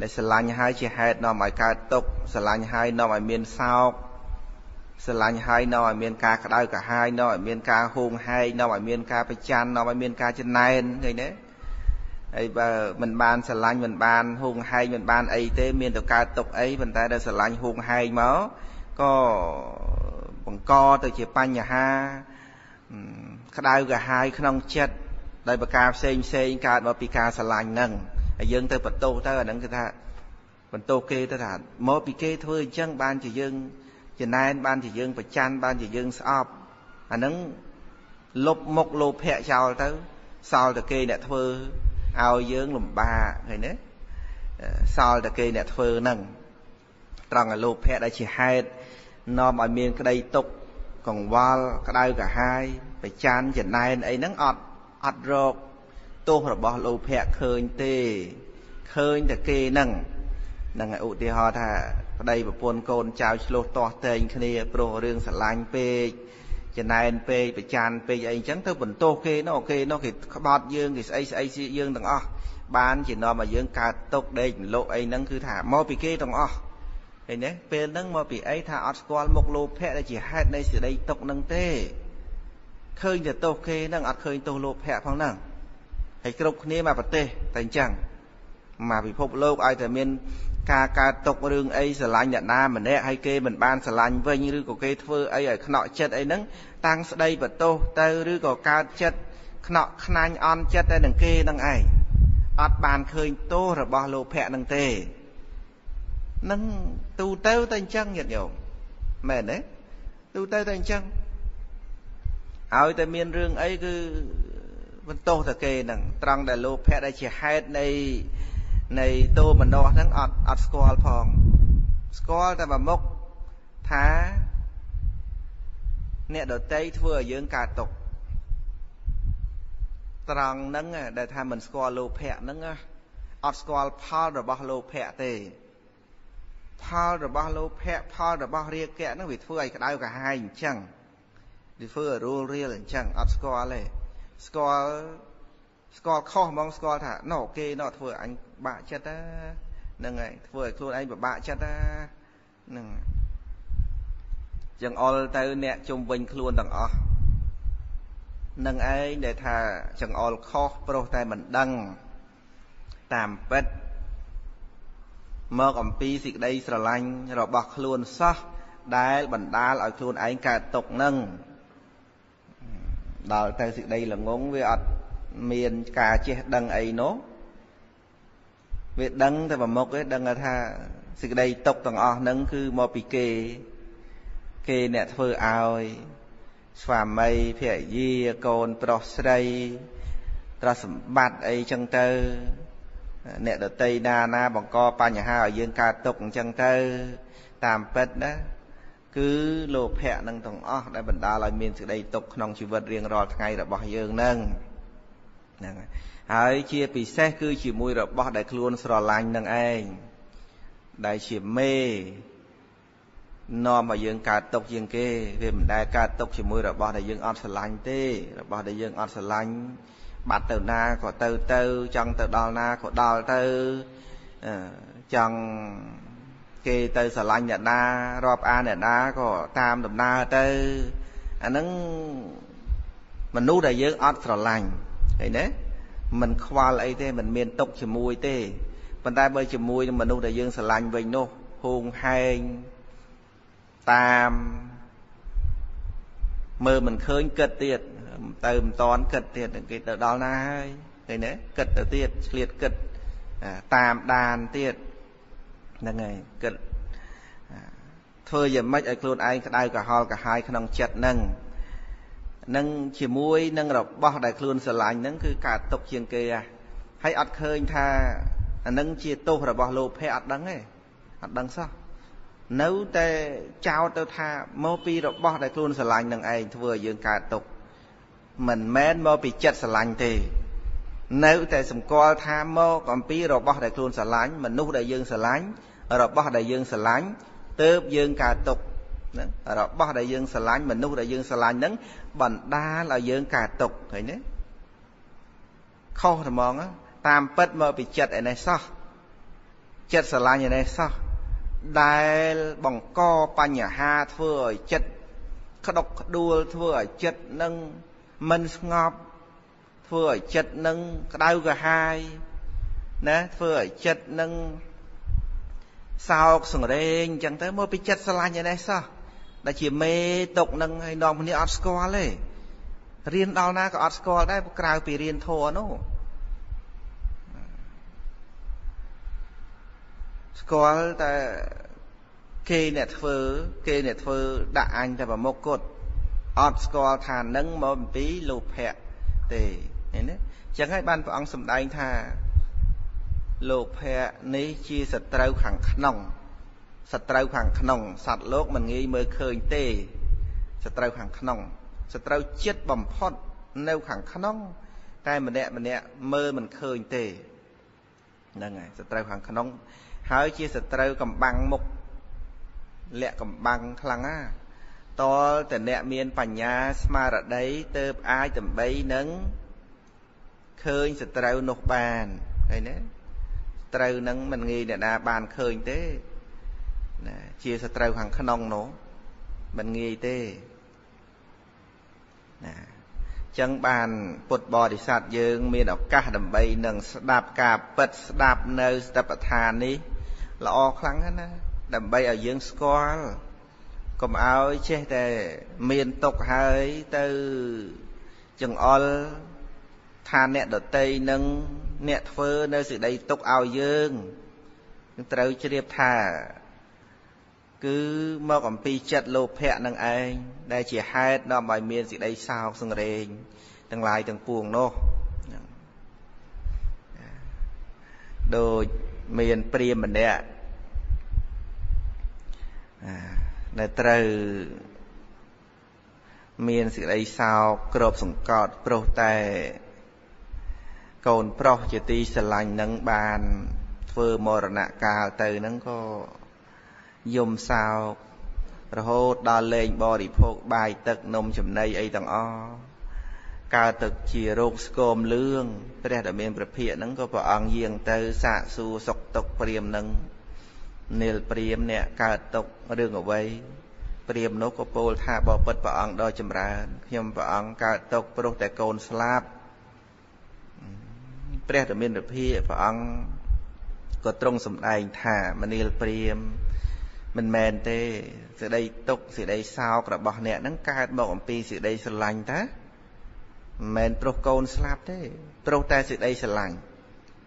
ដែលស្រឡាញ់ហើយជាហេតុនាំឲ្យកើតទុក្ខស្រឡាញ់ហើយនាំឲ្យមានសោកស្រឡាញ់ហើយនាំឲ្យមានការក្តៅក្រហាយនាំឲ្យមានការហួងហែងនាំឲ្យមានការប្រច័ណ្ឌនាំឲ្យមានការចំណែនឃើញទេហើយបើមិនបានស្រឡាញ់មិនបានហួងហែងមិនបានអីទេ មានទៅកើតទុកអីប៉ុន្តែដល់ស្រឡាញ់ហួងហែងមកក៏បង្កទៅជាបញ្ហាក្តៅក្រហាយក្នុងចិត្តដោយប្រការផ្សេងផ្សេងកើតមកពីការស្រឡាញ់ហ្នឹង ហើយយើងទៅបន្ទោសទៅអាហ្នឹងគឺថាបន្ទោសគេទៅថាមកពីគេធ្វើអញ្ចឹងបានជាយើងចំណែនបានជាយើងប្រច័នបានជាយើងស្អប់អាហ្នឹងលុបមុខលោភៈចោលទៅសល់តែគេអ្នកធ្វើឲ្យយើងលំបាកឃើញទេសល់តែគេអ្នកធ្វើហ្នឹងត្រង់ឲ្យលោភៈដែលជាហេតុនាំឲ្យមានក្តីទុកកង្វល់ក្តៅក្រហាយប្រច័នចំណែនអីហ្នឹងអត់អត់រក ទោសរបស់លោភៈឃើញទេឃើញតែគេហ្នឹងនឹងឧទាហរណ៍ថាប្តីប្រពន្ធកូនចៅឆ្លោះទាស់តែងគ្នាព្រោះរឿងស្រឡាញ់ពេកចំណែនពេកប្រច័នពេកអីអញ្ចឹងទៅបន្ទោសគេនោះគេនោះគេក្បត់យើងគេស្អីស្អីយើងទាំងអស់បានជានាំឲ្យយើងកើតទុកដេកលោកអីហ្នឹងគឺថាមកពីគេទាំងអស់ឃើញទេពេលហ្នឹងមកពីអីថាអត់ស្គាល់មុខលោភៈដែលជាហេតុនៃសេចក្តីទុកហ្នឹងទេឃើញតែទោសគេហ្នឹងអត់ឃើញទោសលោភៈផងហ្នឹង ហើយគ្រប់គ្នាមកប្រទេសតែអញ្ចឹងមកពិភពលោកឲ្យតែមានការកើតទុករឿងអីស្រឡាញ់អ្នកណាម្នាក់ហើយគេមិនបានស្រឡាញ់វិញឬក៏គេធ្វើអីឲ្យខ្នក់ចិត្តអីហ្នឹងតាំងស្ដីបន្ទោសទៅឬក៏កើតចិត្តខ្នក់ខ្នាញ់អន់ចិត្តតែនឹងគេនឹងឯងអត់បានឃើញទោសរបស់លោភៈនឹងទេនឹងទូទៅតែអញ្ចឹងញាតិញោមមែនទេទូទៅតែអញ្ចឹងឲ្យតែមានរឿងអីគឺ បន្ទោសតែគេហ្នឹងត្រង់ដែលលោភៈដែលជាហេតុនៃនៃតោមនោហ្នឹងអត់អត់ស្គាល់ផងស្គាល់តែមួយមុខថាអ្នកដតីធ្វើឲ្យយើងកើតទុកត្រង់ហ្នឹងដែលថាមិនស្គាល់លោភៈហ្នឹងអត់ស្គាល់ផលរបស់លោភៈទេផលរបស់លោភៈផលរបស់រាគៈហ្នឹងវាធ្វើឲ្យក្តៅក្រហាយអញ្ចឹងវាធ្វើឲ្យរួលរៀលអញ្ចឹងអត់ស្គាល់ទេ ស្គាល់ស្គាល់ខុសហ្មងស្គាល់ថាណូគេណូធ្វើអញបាក់ចិត្តហ្នឹងហើយធ្វើឲ្យខ្លួនឯងពិបាកចិត្តហ្នឹងចឹងអល់ទៅអ្នកជុំវិញខ្លួនទាំងអស់នឹងឯងដែលថាចង្អុលខុសប្រុសតែមិនដឹង តាមពិតមកអំពីសេចក្តីស្រឡាញ់របស់ខ្លួនសោះដែលបណ្ដាលឲ្យខ្លួនឯងកើតទុកនឹង ដល់ទៅសេចក្តីល្ងងវាអត់មានការចេះដឹងអីនោះវាដឹងតែប្រមុខទេដឹងថាសេចក្តីຕົកទាំងអស់ហ្នឹងគឺមកពីគេ គេអ្នកធ្វើឲ្យស្វាមីភរិយាកូនប្រុសស្រីទ្រព្យសម្បត្តិអីចឹងទៅ អ្នកដតីណាណាបង្កបញ្ហាឲ្យយើងកើតទុកអញ្ចឹងទៅ តាមពិតណា គឺលោភៈនឹងទាំងអស់ដែលបណ្ដាលឲ្យមានសេចក្តីទុកក្នុងជីវិតរៀងរាល់ថ្ងៃរបស់យើងនឹងហ្នឹងហើយជាពិសេសគឺជាមួយរបស់ដែលខ្លួនស្រឡាញ់នឹងឯងដែលជាមេនាំឲ្យយើងកើតទុកជាងគេវាមិនដែលកើតទុកជាមួយរបស់ដែលយើងអត់ស្រឡាញ់ទេរបស់ដែលយើងអត់ស្រឡាញ់បាត់ទៅណាក៏ទៅទៅចង់ទៅដល់ណាក៏ដល់ទៅចង់ គេទៅស្រឡាញ់អ្នកណារាប់អានអ្នកណាក៏តាមដំណើរទៅអាហ្នឹងមនុស្សដែលយើងអត់ស្រឡាញ់ឃើញទេមិនខ្វល់អីទេមិនមានទុកជាមួយទេប៉ុន្តែបើជាមួយនឹងមនុស្សដែលយើងស្រឡាញ់វិញនោះហួងហែងតាមមើលមិនឃើញគិតទៀតទៅមិនតន់គិតទៀតគេទៅដល់ណាហើយឃើញទេគិតទៅទៀតឆ្លៀតគិតតាមដានទៀត ហ្នឹងហើយគិតធ្វើយ៉ាងម៉េចឲ្យខ្លួនឯងក្តៅក្រហល់ក្រហាយក្នុងចិត្តហ្នឹងនឹងជាមួយនឹងរបស់ដែលខ្លួនស្រឡាញ់ហ្នឹងគឺកើតទុកជាងគេហើយអត់ឃើញថាអានឹងជាទោសរបស់លោភៈអត់ដឹងទេអត់ដឹងសោះនៅតែចោទទៅថាមកពីរបស់ដែលខ្លួនស្រឡាញ់នឹងឯងធ្វើឲ្យយើងកើតទុកមិនមែនមកពីចិត្តស្រឡាញ់ទេ នៅតែសម្គាល់ថាមកអំពីរបស់ដែលខ្លួនស្រឡាញ់មនុស្សដែលយើងស្រឡាញ់ របស់ដែលយើងស្រឡាញ់ទើបយើងកើតទុកណារបស់ដែលយើងស្រឡាញ់មនុស្សដែលយើងស្រឡាញ់ហ្នឹងបណ្ដាលឲ្យយើងកើតទុកឃើញទេខុសហ្មងតាមពិតមកពីចិត្តឯនេះសោះចិត្តស្រឡាញ់ឯនេះសោះដែលបង្កបញ្ហាធ្វើឲ្យចិត្តក្តុកក្តួលធ្វើឲ្យចិត្តនឹងមិនស្ងប់ធ្វើឲ្យចិត្តនឹងក្តៅក្រហាយណាធ្វើឲ្យចិត្តនឹង សោកសង្រេងអញ្ចឹងទៅមកពីចិត្តស្រឡាញ់ឯនេះសោះដែលជាមេຕົកនឹងឲ្យនាំគ្នាអត់ស្គាល់ទេរៀនដល់ណាក៏អត់ស្គាល់ដែរក្រៅពីរៀនធម៌នោះស្គាល់តែគេអ្នកធ្វើគេអ្នកធ្វើដាក់អញតែប្រមុខគត់អត់ស្គាល់ថានឹងមកអំពីលោភៈទេឃើញទេអញ្ចឹងហើយបានព្រះអង្គសម្ដែងថា លោភៈនេះជាសត្រូវខាងក្នុងសត្រូវខាងក្នុងសត្វលោកមិនងាយមើលឃើញទេសត្រូវខាងក្នុងសត្រូវចិត្តបំផុតនៅខាងក្នុង តែម្នាក់ម្នាក់មើលមិនឃើញទេហ្នឹងហើយសត្រូវខាងក្នុង ហើយជាសត្រូវកំបាំងមុខលាក់កំបាំងខ្លាំងណាតលតអ្នកមានបញ្ញាស្មារតីទៅអាចដើម្បីនឹងឃើញសត្រូវនោះបានឃើញទេ ត្រូវនឹងមិនងាយអ្នកណាបានឃើញទេណាជាសត្រូវខាងក្នុងនោះមិនងាយទេណាចឹងបានពុទ្ធបរិស័ទយើងមានឱកាសដើម្បីនឹងស្ដាប់ការពិតស្ដាប់នៅស្ដេចឋាននេះល្អខ្លាំងណាស់ដើម្បីឲ្យយើងស្គាល់កុំឲ្យចេះតែមានទុកហើយទៅចង្អុលថាអ្នកដតីនឹង អ្នកធ្វើនៅសេចក្តីទុកឲ្យយើងត្រូវជ្រាបថា គឺមកអំពីចិត្តលោភៈនឹងឯងដែលជាហេតុនាំឲ្យមានសេចក្តីសោកសង្រេងទាំងឡាយទាំងពួងនោះដូចមានព្រាមម្នាក់ដែលត្រូវមានសេចក្តីសោកក្របសង្កត់ព្រោះតែ កូនប្រុសជាទីស្រឡាញ់នឹងបានធ្វើមរណកាលទៅនឹងក៏យំសោករហូតដល់លែងបរិភោគបាយទឹកនំចំណីអីទាំងអស់កើតទឹកជារោគស្គមលឿងព្រះដែលមានព្រះភិក្ខហ្នឹងក៏ព្រះអង្គយាងទៅសាកសួរសុខទុក្ខព្រាមនឹងនិលព្រាមអ្នកកើតទុក្ខរឿងអ្វីព្រាមនោះក៏ពោលថាបបិទ្ធព្រះអង្គដ៏ចម្រើនខ្ញុំព្រះអង្គកើតទុក្ខព្រោះតែកូនស្លាប់ ព្រះដែលមានព្រះភិក្ខព្រះអង្គក៏ទ្រង់សម្ដែងថាមនាលព្រាមមិនមែនទេសេចក្តីទុកសេចក្តីសោករបស់អ្នកហ្នឹងកើតមកអំពីសេចក្តីស្រឡាញ់តាមិនមែនព្រោះកូនស្លាប់ទេព្រោះតែសេចក្តីស្រឡាញ់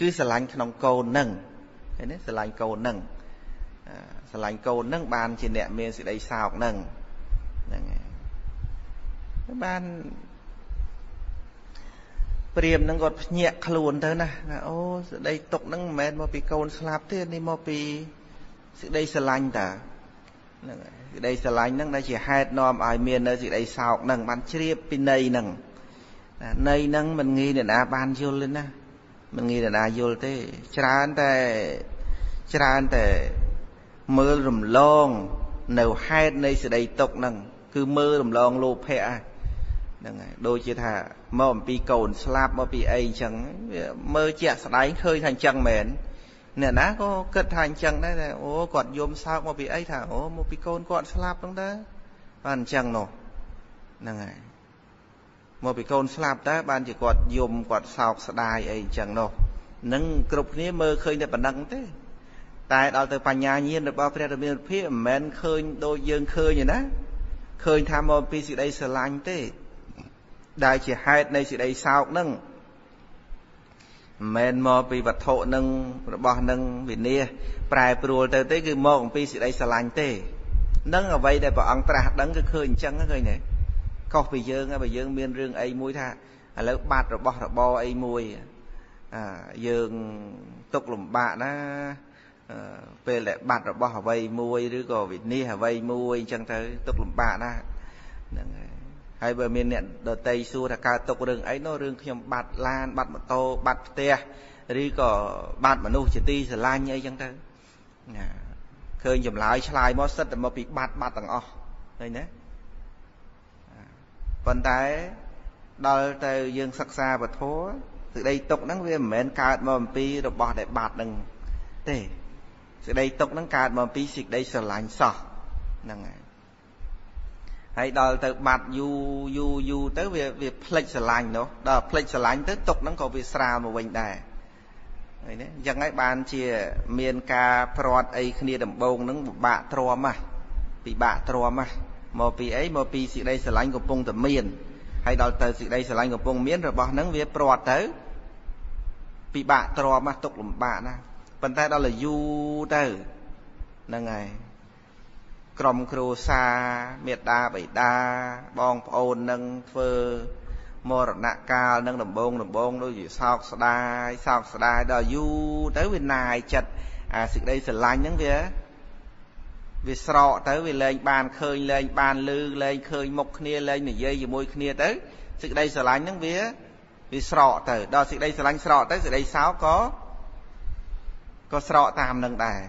គឺស្រឡាញ់ក្នុងកូនហ្នឹងឃើញទេស្រឡាញ់កូនហ្នឹងស្រឡាញ់កូនហ្នឹងបានជាអ្នកមានសេចក្តីសោកហ្នឹងហ្នឹងហើយបាន ព្រាមហ្នឹងគាត់ភ្ញាក់ខ្លួនទៅណាអូសេចក្តីទុកហ្នឹងមិនមែនមកពីកូនស្លាប់ទេនេះមកពីសេចក្តីស្រឡាញ់តាហ្នឹងហើយសេចក្តីស្រឡាញ់ហ្នឹងដែលជាហេតុនាំឲ្យមាននៅសេចក្តីសោកហ្នឹងបានជ្រាបពីន័យហ្នឹងន័យហ្នឹងមិនងាយអ្នកណាបានយល់ទេណាមិនងាយអ្នកណាយល់ទេច្រើនតែច្រើនតែមើលរំលងនៅហេតុនៃសេចក្តីទុកហ្នឹងគឺមើលរំលងលោភៈហ្នឹង ហើយដូចជាថាមកអំពីកូនស្លាប់មកពីអីអញ្ចឹងមើលជាក់ស្ដែងឃើញថាអញ្ចឹងមែនអ្នកណាក៏គិតថាអញ្ចឹងដែរតែអូគាត់យំសោកមកពីអីថាអូមកពីកូនគាត់ស្លាប់ហ្នឹងតើបានអញ្ចឹងនោះហ្នឹងហើយមកពីកូនស្លាប់តើបានជាគាត់យំគាត់សោកស្ដាយអីអញ្ចឹងនោះនឹងគ្រប់គ្នាមើលឃើញតែប៉ុណ្ណឹងទេតែដល់ទៅបញ្ញាញាណរបស់ព្រះរាមាភិមិនមែនឃើញដូចយើងឃើញទេណាឃើញថាមកពីសេចក្តីស្រឡាញ់ទេ ដែលជាហេតុនៃសេចក្តីសោកនឹងមិនមែនមកពីវត្ថុនឹងរបស់នឹងវិនិច្ឆ័យប្រែប្រួលទៅទេគឺមកអំពីសេចក្តីស្រឡាញ់ទេនឹងអ្វីដែលព្រះអង្គត្រាស់ដឹងគឺឃើញអញ្ចឹងឃើញទេកុសពីយើងបើយើងមានរឿងអីមួយថាឥឡូវបាត់របស់របរអីមួយអាយើងទុកលំបាកណាពេលដែលបាត់របស់អ្វីមួយឬក៏វិនិច្ឆ័យអ្វីមួយអញ្ចឹងទៅទុកលំបាកណាហ្នឹងហើយ ហើយបើមានអ្នកដតីសួរថាកើតទុករឿងអីនោះរឿងខ្ញុំបាត់ឡានបាត់ម៉ូតូបាត់ផ្ទះឬក៏បាត់មនុស្សជាទីស្រឡាញ់អីចឹងទៅណាឃើញចម្លើយឆ្លើយមកសិតតែមកពីបាត់បាត់ទាំងអស់ឃើញទេប៉ុន្តែដល់ទៅយើងសិក្សាពធសេចក្តីទុកហ្នឹងវាមិនមែនកើតមកអំពីរបស់ដែលបាត់ហ្នឹងទេសេចក្តីទុកហ្នឹងកើតមកពីសេចក្តីស្រឡាញ់សោះហ្នឹងហើយ ហើយដល់ទៅបាត់យូរយូរយូរទៅវាវាផ្លិចស្រឡាញ់នោះដល់ផ្លិចស្រឡាញ់ទៅទុកហ្នឹងក៏វាស្រាលមកវិញដែរហើយណាអញ្ចឹងហើយបានជាមានការព្រាត់អីគ្នាដំបងហ្នឹងពិបាកទ្រាំហ่ะពិបាកទ្រាំហ่ะមកពីអីមកពីសេចក្តីស្រឡាញ់កំពុងតែមានហើយដល់ទៅសេចក្តីស្រឡាញ់កំពុងមានរបស់ហ្នឹងវាព្រាត់ទៅពិបាកទ្រាំហ่ะទុកលំបាកណាប៉ុន្តែដល់យូរទៅហ្នឹងហើយ ក្រុមគ្រួសារមេដាបៃតាបងប្អូននឹងធ្វើមរណកាលនឹងដំបងដំបងដូចជាសោកស្ដាយសោកស្ដាយដល់យូរទៅវាណាយចិត្តអាសេចក្តីស្រឡាញ់ហ្នឹងវាវាស្រកទៅវាលែងបានឃើញលែងបានលឺលែងឃើញមុខគ្នាលែងនិយាយជាមួយគ្នាទៅសេចក្តីស្រឡាញ់ហ្នឹងវាវាស្រកទៅដល់សេចក្តីស្រឡាញ់ស្រកទៅសេចក្តីសោកក៏ក៏ស្រកតាមនឹងដែរ